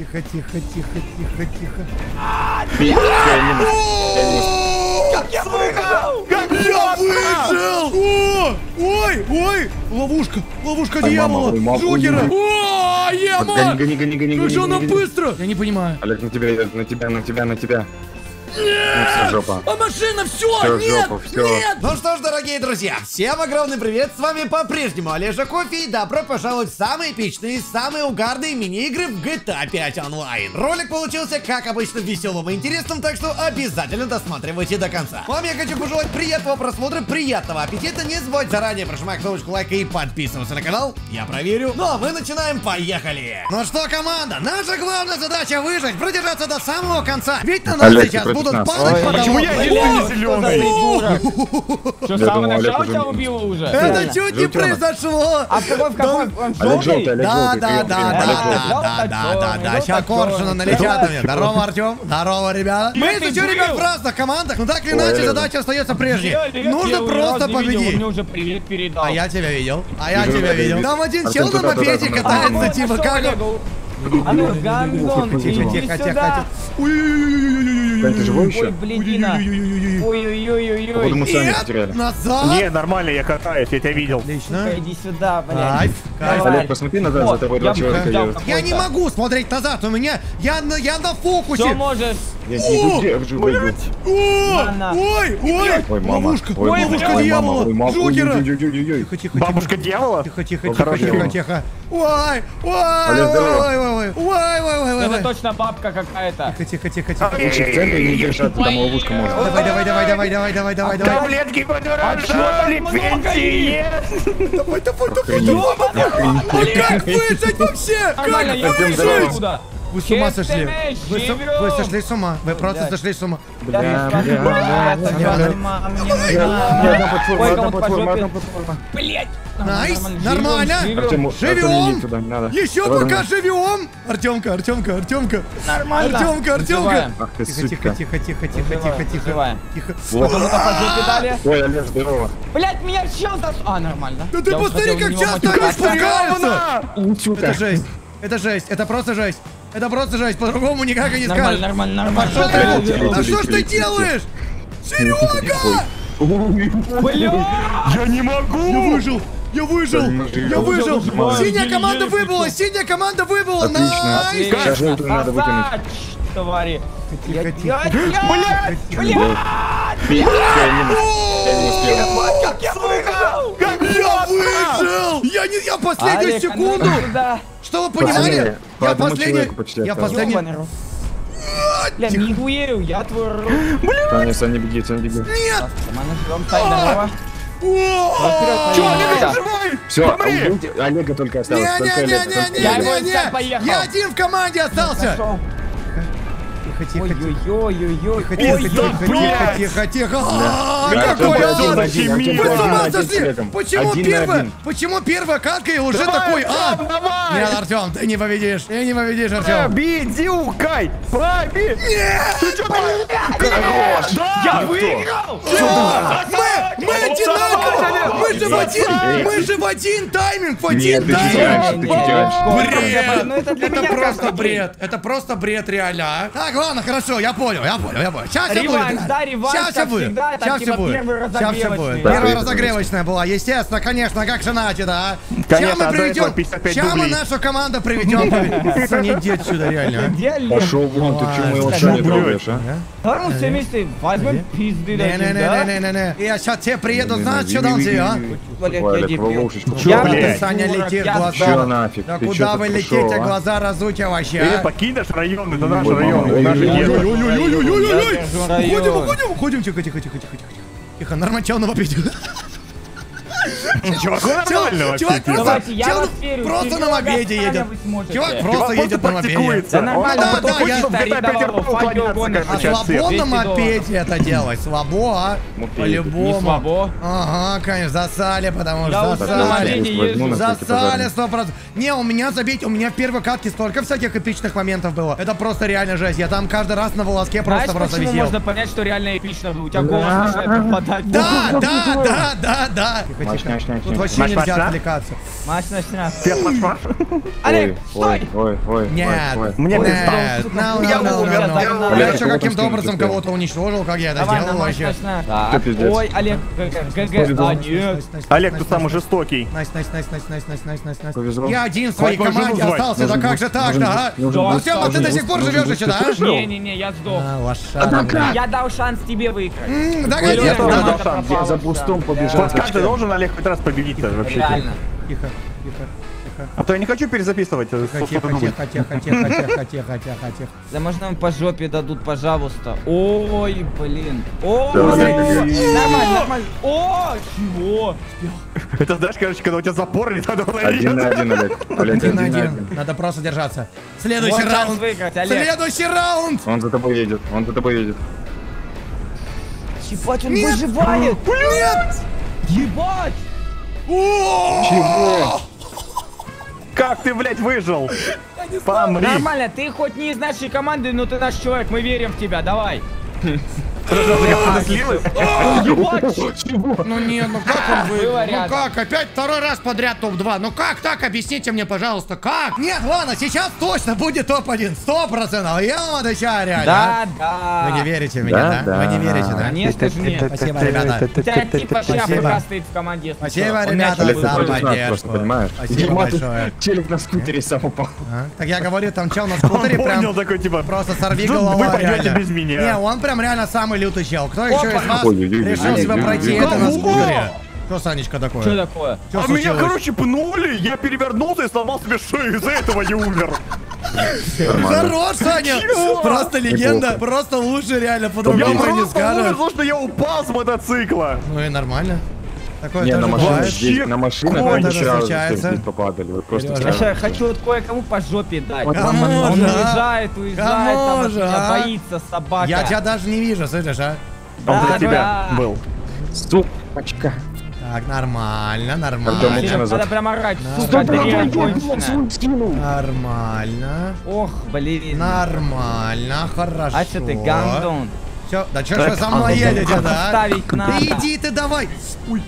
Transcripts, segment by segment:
Тихо, тихо, тихо, тихо, тихо. Как я выиграл! Я выжил! О! Ой, ой! Ловушка! Ловушка дьявола! Джокера! ой, О, Ема! Гони, гони, гони, гони, Как гони, же она быстро! Я не понимаю. Олег, на тебя на тебя, на тебя, на тебя. Ну все, жопа. А машина, все, Всё, нет, жопа, всё. нет! Ну что ж, дорогие друзья, всем огромный привет, с вами по-прежнему Олежа Кофе и добро пожаловать в самые эпичные, самые угарные мини-игры в GTA 5 онлайн. Ролик получился, как обычно, веселым и интересным, так что обязательно досматривайте до конца. Вам я хочу пожелать приятного просмотра, приятного аппетита, не забудь заранее прожимать кнопочку лайка и подписываться на канал, я проверю. Ну а мы начинаем, поехали! Ну что, команда, наша главная задача выжить, продержаться до самого конца, ведь на нас Олег, сейчас будут падать, потому... Почему я зеленый? Что, с самого начала тебя убило уже? Это чуть не произошло. А какой, какой? Он желтый? Да, да, да, да, да, да, да. да, да, да. Сейчас коршуна налетят на меня. Здорово, Артем. Здорово, ребята. Мы еще, ребят, в разных командах, но так или иначе задача остается прежней. Нужно просто победить. А я тебя видел. А я тебя видел. Там один чел на мопеде катается, типа, как... Оно гандон, Тихо, тихо, тихо, тихо. Это живой еще? Ой, блядина. Ой-ой-ой-ой-ой. Походу мы сами потеряли. Назад! Не, нормально, я катаюсь, я тебя видел. Отлично. Иди сюда, блядь. Кайф. Олег, посмотри назад, за тобой два человека едут. Я не могу смотреть назад, у меня... Я на фокусе. Что можешь? Я не держу, Ладно. Ой, ой, Ой, ловушка, Ой, Ой, дьявола. Джокера. Тихо, тихо, Бабушка дьявола? Тихо, тихо, тихо, тихо, тихо. Ой, ой, ой, ой, ой, ой, ой, ой, Это точно бабка какая-то. Тихо, тихо, тихо, тихо. Лучше в центре не держаться, там ловушка может. Давай, давай, давай, давай, давай, давай, давай, давай. Таблетки А подорожали, пенсии! Давай, давай, давай, Охренеть. давай. Как выжить вообще? Как отсюда. Вы с ума сошли. Вы, с... вы сошли с ума. Вы просто сошли с ума. Блять. Nice, нормально. Живем. Еще пока живем. Артемка, Артемка, Артемка. Нормально. Артемка, Артемка. Тихо, тихо, тихо, тихо, тихо, тихо, тихо. Ой, Олег, здорово. Блять, меня чел за... А, нормально. Да ты посмотри, как часто они испугаются. Это жесть. Это жесть, это просто жесть. Это просто жесть, по-другому никак и не скажешь. Нормально, нормально, нормально. Да, да что ж ты делаешь? Серега! Блин! Я не могу! Я выжил! Я выжил! Я выжил! Синяя команда выбыла! Синяя команда выбыла! Отлично, Отлично! надо выкинуть. Твари! Тихо, тихо. Блядь! Блядь! Как я выжил! Как я выжил! Я не... Я последнюю секунду! Чтобы понимали по Я одному последний... человеку почти Я осталось. последний... Бля, не хуею, я твой рот. Саня, Саня, беги, Саня, беги. Нет! Команда живем, Сань, здорово. О! Чё, Олег, Живой! Все, Олега только осталось. Олег, только Я его Не-не-не-не-не-не! искать поехал. Я один в команде остался! тихо, тихо. Ой-ой-ой-ой-ой. Тихо, тихо, тихо, тихо, тихо. Какой ад! Вы с ума сошли? Почему первая? Почему первая катка и уже такой ад? Нет, Артем, ты не победишь. Ты не победишь, Артем. Победюкай! Победюкай! Нет! Ты что, Хорош! Я выиграл! Мы мы одинаково! Мы же в один, мы же в один тайминг, в один тайминг! Бред! Ну это меня просто бред. Это просто бред реально. а. Так, ладно, хорошо, я понял, я понял, я понял. Сейчас все будет. да, реванш, Сейчас все будет. Сейчас все будет. Сейчас все будет. Первая разогревочная была, естественно, конечно, как же Нати, да. Конечно, мы приведем, сейчас мы нашу команду приведем. Саня, иди отсюда, реально. А? Пошел вон, ты чего его шарик делаешь, а? Хорош, все вместе возьмем пизды. да? Не-не-не-не-не. Я сейчас а? тебе приеду, знаешь, что дам тебе, а? Валик, волшечку. Че, блядь? Саня летит, глаза. Че нафиг? Да куда вы летите, глаза разуйте вообще, а? Э, покинь наш район, это наш район. Уходим, уходим, уходим. Тихо, тихо, тихо, тихо. Тихо, нормативно попить. Чувак, нормально Чувак просто, просто на мобеде едет. Чувак просто едет на мобеде. Да нормально, да, да, я А свободно мопеде это делать? Слабо, а? По-любому. Ага, конечно, засали, потому что засали. Засали сто процентов. Не, у меня забить, у меня в первой катке столько всяких эпичных моментов было. Это просто реально жесть. Я там каждый раз на волоске просто-просто висел. можно понять, что реально эпично? У тебя голос начинает пропадать. Да, да, да, да, да. Тихо, тихо няш, Тут вообще Маш, нельзя маш, да? отвлекаться. Маш, маш, маш. Свет, маш, маш. Олег, Ой, стой! ой, ой, Нет, ой. Мне нет, no, Я no, no, умер. Я еще ты каким-то образом кого-то уничтожил, как я это Давай, сделал на вообще. ой, Олег, ГГ, а, нет. Олег, ты самый жестокий. Найс, найс, найс, найс, найс, найс, найс, найс, найс. Я один в своей команде остался, да как же так-то, а? Ну все, а ты до сих пор живешь еще, да? Не-не-не, я сдох. А. Я дал шанс тебе выиграть. Да, конечно, тоже да. дал шанс. Я за бустом побежал. Вот каждый должен, Олег, хоть раз победить-то вообще. Реально. Тихо, тихо, тихо. А то я не хочу перезаписывать. э, Тихо, тихо, тихо, тихо, тихо, тихо, тихо, тихо, тихо. Да можно нам по жопе дадут, пожалуйста. Ой, блин. О, нормально, нормально. О, чего? Это знаешь, короче, когда у тебя запор не надо Один на один, Олег. Олег, Один на один на один. один. Надо просто держаться. Следующий раунд. Следующий раунд. Он за тобой едет, он за тобой едет. Ебать, он выживает. Нет! Ебать. О! Как ты, блядь, выжил? Помри. Нормально, ты хоть не из нашей команды, но ты наш человек, мы верим в тебя, давай. Ну не, ну как он выиграл? Ну как? Опять второй раз подряд топ-2. Ну как так? Объясните мне, пожалуйста, как? Нет, ладно, сейчас точно будет топ-1. Сто процентов. Я вам отвечаю реально. Да, да. Вы не верите в меня, да? Вы не верите, да? Конечно же нет. Спасибо, ребята. Типа Спасибо. шляпа стоит в команде. Спасибо, ребята, за поддержку. Спасибо большое. Челик на скутере сам упал. А? Так я говорю, там чел на скутере прям такой, типа, просто сорви «Тут голова вы пойдете без меня». Не, он прям реально самый лютый чел. Кто еще из вас решил себя пройти это на скутере? Что, Санечка, такое? Что такое? Что А меня, случилось? короче, пнули, я перевернулся и сломал себе шею, из-за этого я умер. Хорош, Саня! Просто легенда, просто лучше реально, Я по-другому не просто умер, скажешь. потому что я упал с мотоцикла. Ну и нормально. Такое Не, тоже на бывает. здесь, на машинах Конь они сразу здесь попадали. Вы просто. Саша, я хочу вот кое-кому по жопе дать. Кому Он же, а? уезжает, уезжает, там Кому от же, меня а? боится собака. Я тебя даже не вижу, слышишь, а? Он Да, для тебя да. был. Супачка. Так, нормально, нормально. назад. надо прям орать, сука, конченая. Нормально. Ох, блин. Нормально, хорошо. А что ты, гандон? Все, да что ж вы за мной едете, да? Ставить надо. Да иди ты давай. Ой,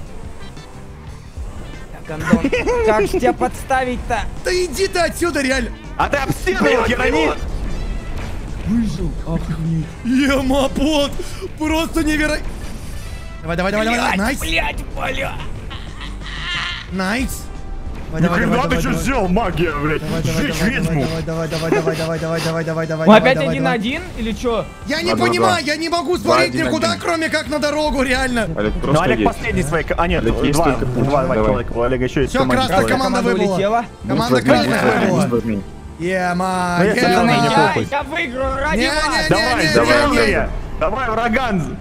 Гандон. Как ж тебя подставить-то? да иди ты отсюда, реально. А ты об стену его херани! Емапот, просто невероятно. Давай, давай, давай, давай, найс, Блять, бля. найс. Никогда ты что сделал, магия, блядь? Сжечь ведьму. Давай, давай, давай, давай, давай, давай, давай, давай. Мы опять один на один или что? Я не понимаю, я не могу смотреть никуда, кроме как на дорогу, реально. Ну, Олег последний своей. а нет, два, два, два человека. У Олега еще есть команда. Все, красная команда выбыла. Команда красная выбыла. Ема, ема. Я выиграю ради вас. Давай, давай, Давай, ураган.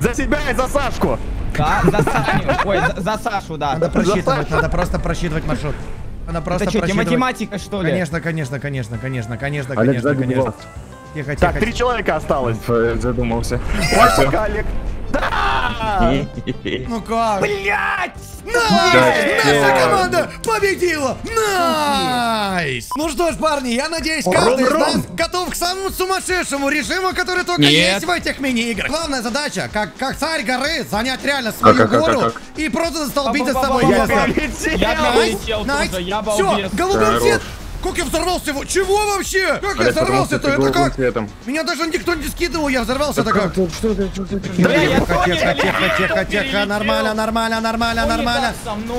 За себя и за Сашку. Да, за Саню. Ой, за, за Сашу, да. Надо просчитывать, надо просто просчитывать маршрут. Надо просто Это что, математика, что ли? Конечно, конечно, конечно, конечно, конечно, Олег конечно, конечно. Тихо, тихо. Так, три человека осталось. Ф- Задумался. Ой, пока, Олег. Да! Ну как? Блять! Найс! Наша команда победила! Найс! Ну что ж, парни, я надеюсь, каждый из нас готов к самому сумасшедшему режиму, который только есть в этих мини-играх. Главная задача, как, как царь горы, занять реально свою как, как, гору и просто застолбить за собой. Я место. перелетел! Я Найс, полетел я Всё, балбес. голубой цвет! Как я взорвался его? Чего вообще? Как я взорвался-то? Это как? цветом. Меня даже никто не скидывал, я взорвался-то как? Что ты? Тихо, тихо, тихо, тихо, тихо, нормально, нормально, нормально, нормально.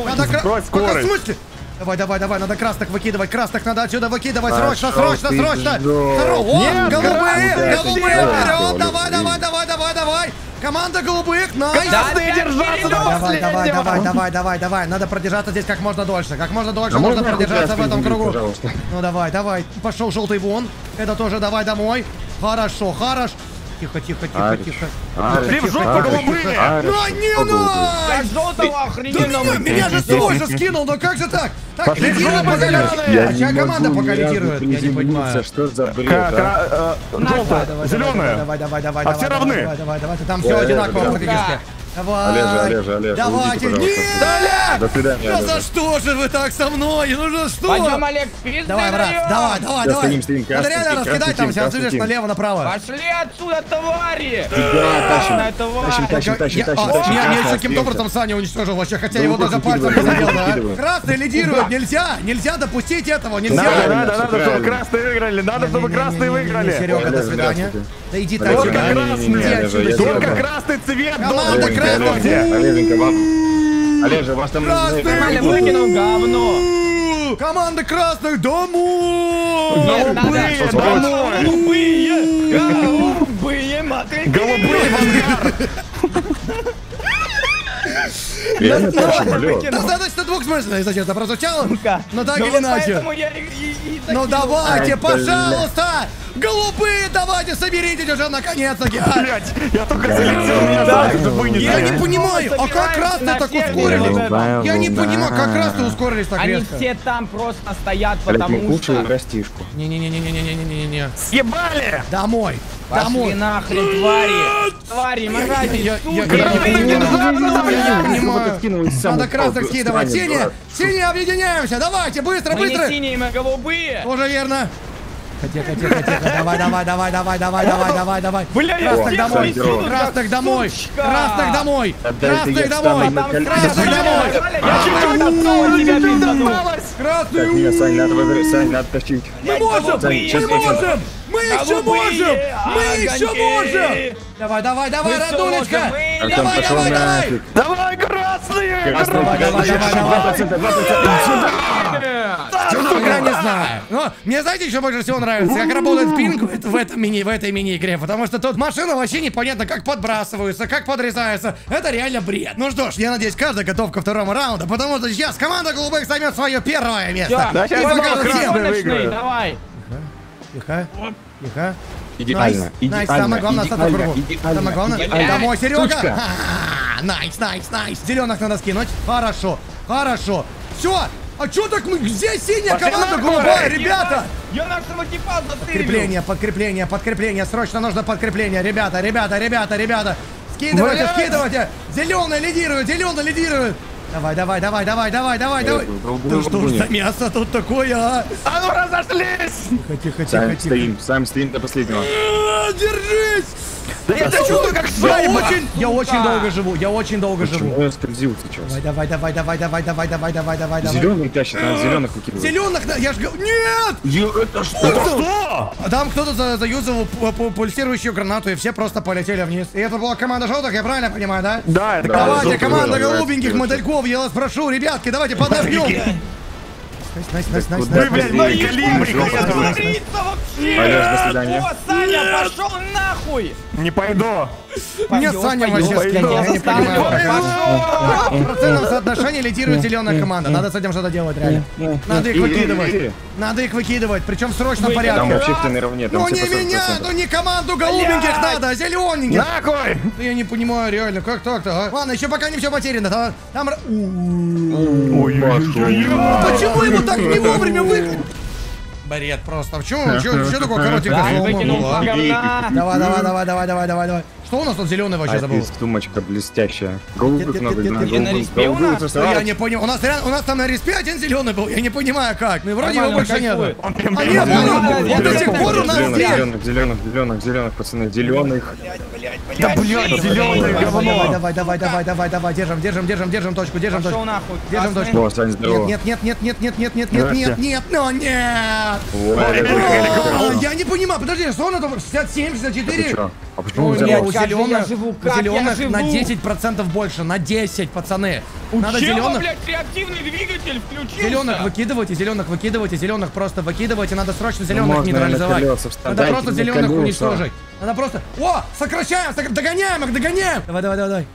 Надо кра- Сбрось Пока в смысле? Давай, давай, давай, надо красных выкидывать, красных надо отсюда выкидывать, срочно, срочно, срочно. Здорово, голубые, голубые, это вперед, давай, давай, давай, давай, давай. Команда голубых, найс. Да, Красные держаться до Давай, давай, давай, давай, давай, давай. Надо продержаться здесь как можно дольше. Как можно дольше А можно можно продержаться в этом кругу. пожалуйста? Ну давай, давай. Пошел желтый вон. Это тоже давай домой. Хорошо, хорош. Тихо, тихо, тихо, тихо. Арич, Три в жопу голубые! Арич, а не на! Меня, же свой же скинул, но как же так? Так, Пошли в жопу, А чья команда пока лидирует? Я не понимаю. Что за бред, а? Желтая, зеленая. Давай, давай, давай. А все равны. Давай, давай, давай. Там все одинаково по-дагески. Давай. Олежа, Олежа, Олежа, Давайте. уйдите. Нет! До свидания, Ну за что же вы так со мной? Ну за что? Пойдем, Олег, пизды Давай, брат, давай, давай, Да, давай. стоим, стоим, Надо красный реально тим, раскидать там, сейчас красный видишь тим. налево-направо. Пошли отсюда, твари! Да, тащим. Тащим, тащим, тащим, Я- тащим, тащим. Меня красный, меня каким-то образом Саня уничтожил вообще, хотя Да его даже пальцем не задел, да? выкидывай. Красный лидирует, нельзя, нельзя допустить этого, Надо, нельзя. Надо, надо, чтобы красные выиграли. Надо, чтобы красные выиграли. Серега, до свидания. Да иди так. Только красный! Только красный цвет! Команда красный! Олежа, вас там... Выкинул говно! Команда красных домой! Голубые домой! Голубые! Голубые мотыги! Голубые в я Достаточно двухсмысленно, если честно, прозвучало. Ну так или иначе. Ну давайте, пожалуйста! Голубые, давайте, соберитесь уже наконец-таки! а! Блять, я только залетел, меня сразу же вынесли. Я не понимаю, а как красные на так ускорились? Я не понимаю, как красные ускорились так Они резко. все там просто стоят, мы потому что... растишку. Не-не-не-не-не-не-не-не-не. Съебали! Домой! Пошли Домой! нахрен, твари! Твари, мрази, Я- блядь! понимаю. Надо красных скидывать! Синие! Синие, объединяемся! Давайте, быстро, Мы не быстро! синие, мы голубые! Тоже верно! Тихо, тихо, тихо, давай, давай, давай, давай, давай, давай, давай, давай. Бля, я Красных домой, красных домой, красных домой, красных домой, красных домой! Я чуть-чуть отцова тебя пиздану! Так, меня, Сань, надо выбирать, Сань, надо тащить. Мы можем, Голубые, мы можем, мы еще можем, мы еще можем. Давай, давай, давай, Артем, давай, давай, давай. Давай, Я не знаю. Но мне знаете, еще больше всего нравится, как работает пинг в, это- в этом мини, в этой мини-игре, потому что тут машины вообще непонятно, как подбрасываются, как подрезаются. Это реально бред. Ну что ж, я надеюсь, каждый готов ко второму раунду, потому что сейчас команда голубых займет свое первое место. Да, сейчас давай! Тихо, тихо. Идеально, Nice, nice, самое главное остаться в кругу. Самое главное, домой, Серега. Nice, nice, nice. Зеленых надо скинуть. Хорошо, хорошо. Все. А что так мы? Где синяя Пошли команда голубая, ребята? Я нашего типа! Подкрепление, подкрепление, подкрепление. Срочно нужно подкрепление. Ребята, ребята, ребята, ребята. Скидывайте, скидывайте. Зеленый лидирует, зеленый лидирует. Давай, давай, давай, давай, давай, давай, давай. Да что ж за мясо тут такое, а? А ну разошлись! Тихо, тихо, тихо, тихо. стоим, сам стоим до последнего. А, Держись! Да я тебя чувствую как Я шайба! очень, я очень долго живу, я очень долго живу. Почему я скользил сейчас? Давай, давай, давай, давай, давай, давай, давай, давай, давай. Зеленый тащит, надо зеленых выкидывать. Зеленых, на- я ж говорю, нет! Это что? Что? А Там кто-то за- заюзал пу- пу- пульсирующую гранату, и все просто полетели вниз. И это была команда желтых, я правильно понимаю, да? Да, это Да, Давайте, команда голубеньких мотыльков, я вас прошу, ребятки, давайте подождем. Найс, найс, найс, найс, Вы, найс, блядь, найс. мои колибри, Найс, блядь. найс, найс, найс. Творится вообще! Олеж, до свидания. Саня, пошел нахуй! Не пойду. Мне Саня вообще скинул, я не понимаю. процентном соотношении лидирует зеленая команда. Надо с этим что-то делать, реально. Надо их выкидывать. Надо их выкидывать, причем в срочном Там порядке. вообще кто наравне, там Ну не по 40%. меня, ну не команду голубеньких надо, а зелененьких. Нахуй! Да Я не понимаю, реально, как так-то, а? Ладно, еще пока не все потеряно. Там, там... У-у-у. Почему его так не вовремя выключили? Бред просто. Почему? Что такое коротенькое слово было! Давай, давай, давай, давай, давай, давай, давай. Что у нас тут зеленый вообще А забыл? сумочка блестящая. Голубых нет, на респе у просто- Я не понял. У нас, реально- у нас там на респе один зеленый был. Я не понимаю как. Ну и вроде его больше нет. Он А он, он до сих пор у нас Зеленых, здесь. зеленых, зеленых, зеленых, зеленых, пацаны, зеленых. Да блядь, зеленое Давай, говно! давай, давай, давай, давай, давай, держим, держим, держим, держим точку, держим точку. Держим точку. О, Сань, здорово. Нет, нет, нет, нет, нет, нет, нет, нет, нет, нет, ну нет. Я не понимаю, подожди, что она там? 67, Ты 64? Почему Ой, взял? нет, у Как же я зеленых, живу, у как я зеленых живу? на 10% больше, на 10, пацаны. Надо Чего, зеленых, блядь, реактивный двигатель включился? зеленых выкидывайте, зеленых выкидывайте, зеленых просто выкидывайте, надо срочно зеленых на нейтрализовать. Надо просто зеленых колеса. уничтожить. Надо просто... О, сокращаем, сокра- догоняем их, догоняем. Давай, давай, давай, давай.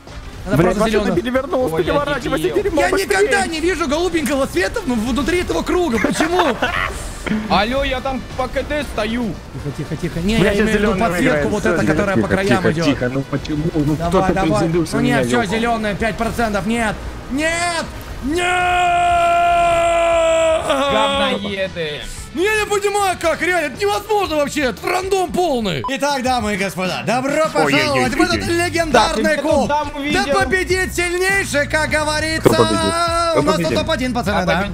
Надо Блядь, просто зеленых. перевернулась, я переворачивайся, дерьмо, Я быстрее. никогда не вижу голубенького цвета ну, внутри этого круга. Почему? Алло, я там по КД стою! Тихо, тихо, тихо. Не, Бля, я имею в виду подсветку вот эта, которая по Тихо, краям тихо, идет. тихо, ну почему? Ну Давай, давай. Ну нет, все, зеленые, 5%. Нет! Нет! Нет! Говноеды! Ну я не понимаю как, реально, это невозможно вообще, это рандом полный. Итак, дамы и господа, добро пожаловать в этот легендарный клуб. Да победит сильнейший, как говорится. Кто У нас тут победит? топ-1, пацаны, Я да?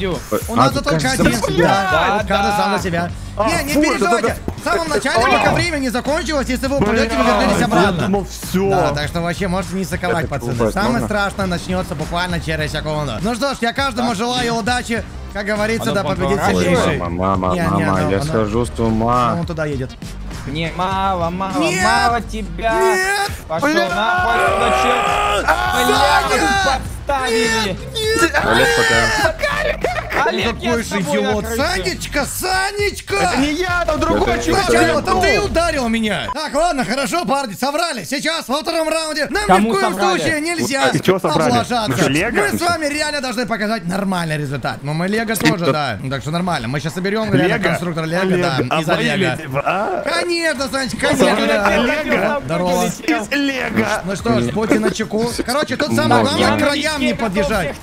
У А, нас тут тут только один. Да, да. сам за себя. А, Не, не переживайте. В самом начале, пока время не закончилось, если вы упадете, вы вернетесь Я обратно. думал, все. Да, так что вообще можете не соковать, пацаны. Самое страшное начнется буквально через секунду. Ну что ж, я каждому желаю удачи. Как говорится, да победит сильнейший. мама, мама, мама, я схожу с А ума. Он туда едет. Не, мало, мало, Нет! мало тебя. Нет! Пошел нахуй, дурачок. Бля, подставили. Олег, пока. Олег, Какой же накрылся. Санечка, Санечка! Это не я, там другой Это- чувак. Сначала то Ну. ты ударил меня. Так, ладно, хорошо, парни, соврали. Сейчас, во втором раунде, нам Кому ни в коем соврали? случае нельзя соврали? облажаться. Ну, Лего? Мы с вами реально должны показать нормальный результат. Ну, мы Лего тоже, да. Так что нормально. Мы сейчас соберем реально Лего? конструктор Лего, да, А Лего. ли, типа, а? Конечно, Санечка, Олег, конечно. Олег, Здорово. Из Лего. Ну что ж, будьте на чеку. Короче, тут самое главное к краям не подъезжать.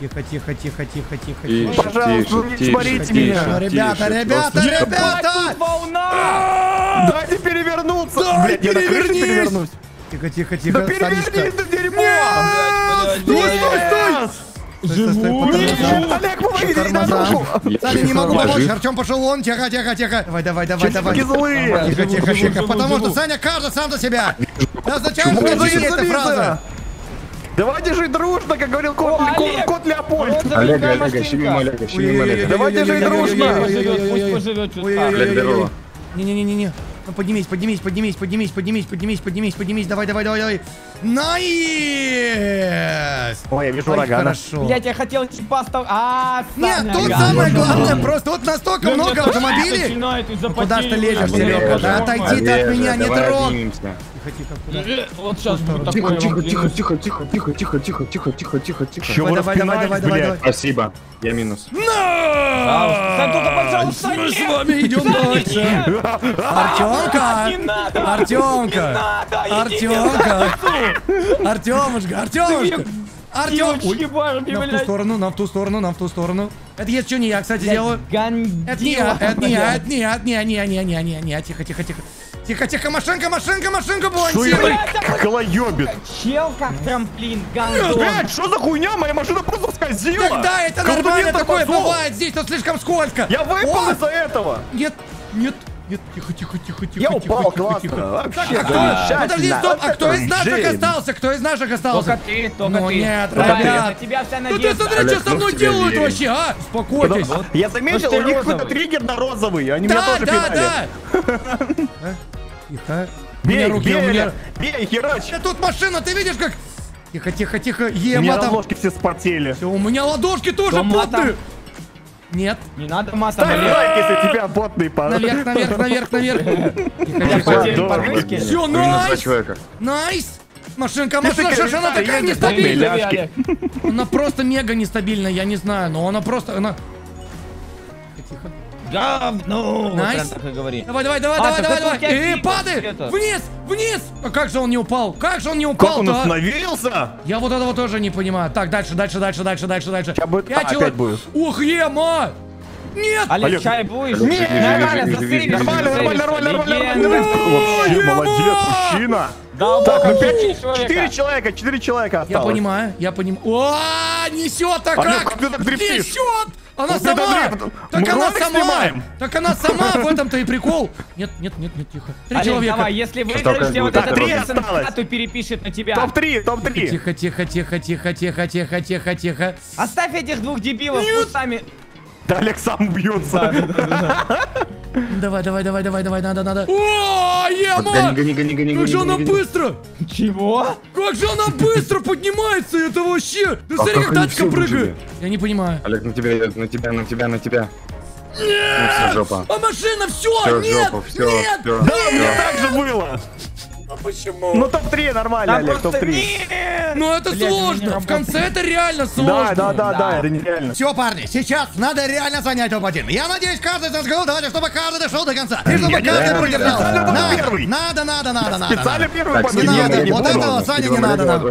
Тихо, тихо, тихо, тихо, тихо, тише, Пожалуйста, тише, не смотрите меня. Тише, ребята, тише, ребята, просто... ребята! Волна! Дайте перевернуться! Да, Блядь, я на крыше перевернусь. Тихо, тихо, тихо. Да перевернись, ты дерьмо! Нет! Стой, стой, стой! Живой! Олег, помоги, на руку! Саня, не могу помочь, Артем пошел он, тихо, тихо, тихо. Давай, давай, давай, давай. Тихо, тихо, тихо, потому что Саня кажется сам за себя. Означает, что это фраза. Давайте жить дружно, как говорил кот, О, кот, Олег! кот Леопольд. Олег, Олег, щемим Олега, щемим Олега. Давайте жить дружно. Пусть поживет, пусть поживет чутка. Олег, здорово. Не-не-не-не-не. Ну поднимись, поднимись, поднимись, поднимись, поднимись, поднимись, поднимись, поднимись. Давай, давай, давай, давай. Nice! Ой, я вижу урагана. хорошо. Блять, я хотел типа стал... А, Нет, тут самое главное, просто тут настолько много автомобилей. из-за Куда ж ты лезешь. Серега? Да отойди ты от меня, не трогай. Э, Вот сейчас Тихо, тихо, тихо, тихо, тихо, тихо, тихо, тихо, тихо, тихо, тихо, тихо. Давай, давай, давай, давай, давай. Спасибо, я минус. Пожалуйста, Только, пожалуйста, Мы с вами идем дальше. Артемка! Артемка! Не надо! идите Артемка! Артемушка! Артемушка! Артем! Нам в ту сторону, нам в ту сторону, нам в ту сторону. Это если что, не я, кстати, делаю. Это не я, это не я, блядь. это не я, это не я, не я, не я, не я, не я, не я. Тихо, тихо, тихо. Тихо, тихо, машинка, машинка, машинка, Что я балансируй. так колоебит? Чел как трамплин, гандон. Блядь, что за хуйня? Моя машина просто скользила. Тогда это Как нормально, такое тормозов. бывает здесь, тут слишком скользко. Я выпал из-за этого. Нет, нет, нет, тихо, тихо, тихо, тихо, Я тихо, упал, тихо, классно. тихо. Вообще, А кто, подожди, стоп, а кто из наших это остался? Кто из наших остался? Только ты, только Ну ты. нет, Давай, ребят. На тебя вся Ну ты смотри, что со ну мной тебя делают вообще, а? Успокойтесь. Я заметил, Ну, у ты них какой-то триггер на розовый. Они меня Да, тоже да, пинали. да. А? Тихо. У Бей, меня руки, у бей, меня... бей, херач. Да тут машина, ты видишь как... Тихо, тихо, тихо, У меня ладошки все спотели. Всё, у меня ладошки тоже матом? потные. Нет. Не надо матом, Ставь лайк, если тебя потный пар. Наверх, наверх, наверх, наверх. Тихо. Все, nice. Nice. Машинка, машина, что она такая едет, нестабильная? Она просто мега нестабильная, я не знаю, но она просто, она... Тихо. Говно. Вот Найс. прям так и говори. Давай, давай, давай, А, давай, давай, давай. типа падай! Вниз, вниз! А как же он не упал? Как же он не Как упал, он да? остановился? Я вот этого тоже не понимаю. Так, дальше, дальше, дальше, дальше, дальше, дальше. Сейчас будет- а, опять будет. Ух, ема! Нет! Олег, Олег. чай будешь? Нет, нормально, живи, Нормально, нормально, нормально, нормально. Вообще, молодец, мужчина. Да, Так, ну четыре пять, человека. четыре человека, четыре человека Я осталось. понимаю, я понимаю. О, несет, а так дрифтишь? Несет! Она сама! Так Мы она сама! Так она сама, в этом-то и прикол. Нет, нет, нет, нет, тихо. Три человека. давай, если Осталось выиграешь, я вот этот осталось. статую перепишет на тебя. Топ-3, топ-3. Тихо, тихо, тихо, тихо, тихо, тихо, тихо, тихо. Оставь этих двух дебилов, пусть сами... Да Олег сам бьется. Давай, давай, давай, давай, давай, надо, надо. О, ема! Гони, гони, гони, Как же она быстро! Чего? Как же она быстро поднимается, это вообще! Ты А смотри, как тачка все прыгает! Я не понимаю. Олег, на тебя на тебя, на тебя, на тебя. Ну все, жопа. А машина, все, Всё, нет, жопа, всё, нет, всё. Да, у меня так же было. Ну почему? Ну топ-3 нормально, Да Олег, просто топ-3. нет! Ну это Блядь, сложно. В конце это реально Да, сложно. да, да, Да. да, это нереально. Все, парни, сейчас надо реально занять топ-1. Я надеюсь, каждый зажгал, давайте, чтобы каждый дошел до конца. И чтобы каждый буду Надо, надо, надо, надо, надо. Специально первый Так, не надо, вот этого, Саня, не надо нам.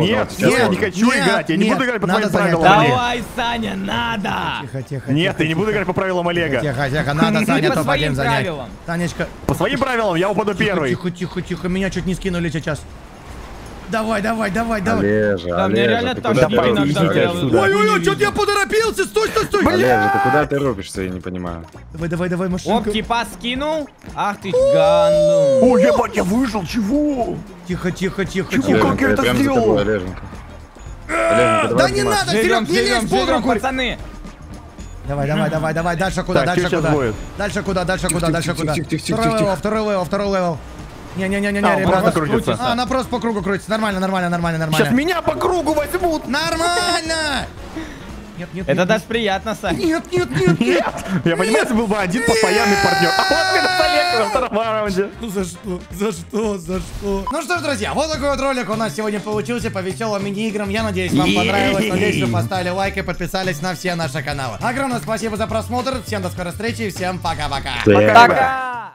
Нет, я не хочу играть, я не буду играть по твоим правилам. Давай, Саня, надо! Тихо, тихо, Нет, я не буду играть по правилам Олега. Тихо, тихо, надо, Саня, по топ-1 своим занять. правилам. Танечка, По своим правилам я упаду первый. тихо, тихо, тихо, меня чуть не скинули сейчас. Давай, давай, давай, давай. Олежа, Да, Олежа, реально ты там куда. Ой-ой-ой, что-то я поторопился, стой, стой, стой. Олежа, ты куда ты рубишься, я не понимаю. Давай, давай, давай, машинка. Оп, типа скинул? Ах ты ж ганду. О, ебать, я выжил, чего? Тихо, тихо, тихо, Чего? тихо. как я это сделал? Олеженька, Да не надо, Серег, не лезь под руку. пацаны. Давай, давай, давай, давай, дальше куда, дальше куда? Дальше куда, дальше куда, дальше куда? тихо, тихо, Второй level, тихо. второй level, второй level. Не-не-не-не, А, ребята. просто крутится. А, она просто по кругу крутится. Нормально, нормально, нормально, Сейчас нормально. меня по кругу возьмут. Нормально! Нет, нет, Это нет, даже приятно, Саня. нет, нет, нет, нет. Я понимаю, если был бы один постоянный партнер. А вот меня с Олегом во втором раунде. Ну за что? За что? За что? Ну что ж, друзья, вот такой вот ролик у нас сегодня получился по веселым мини-играм. Я надеюсь, вам понравилось. Надеюсь, вы поставили лайк и подписались на все наши каналы. Огромное спасибо за просмотр. Всем до скорой встречи и всем пока-пока. Пока!